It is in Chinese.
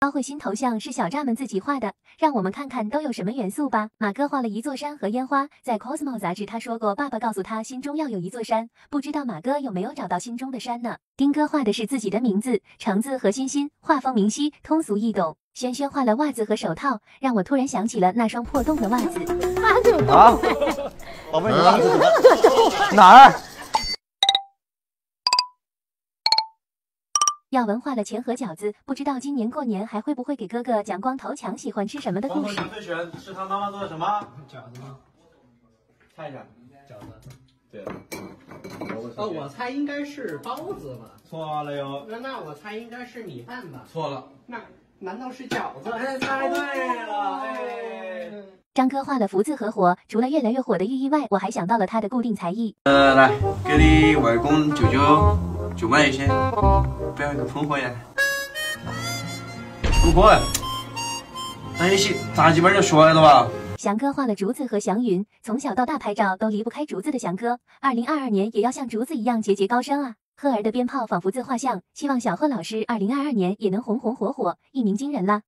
高慧欣头像是小炸们自己画的，让我们看看都有什么元素吧。马哥画了一座山和烟花，在 Cosmo 杂志他说过，爸爸告诉他心中要有一座山，不知道马哥有没有找到心中的山呢？丁哥画的是自己的名字，橙子和欣欣，画风明晰，通俗易懂。轩轩画了袜子和手套，让我突然想起了那双破洞的袜子。啊，宝贝，你袜子哪儿？耀文画了钱和饺子，不知道今年过年还会不会给哥哥讲光头强喜欢吃什么的故事。最喜欢吃他妈妈做的什么？饺子吗？猜一下。饺子。对。哦，我猜应该是包子吧。错了哟。那那我猜应该是米饭吧。错了。那难道是饺子？哎，猜对了。哎。张哥画了福字和火，除了越来越火的寓意外，我还想到了他的固定才艺。呃，来，给你外公舅舅。就买一些，不要一个喷火焰。不会，咱也行，咱基本就学来了吧。翔哥画了竹子和祥云，从小到大拍照都离不开竹子的翔哥，二零二二年也要像竹子一样节节高升啊！赫儿的鞭炮仿佛自画像，希望小贺老师二零二二年也能红红火火，一鸣惊人啦！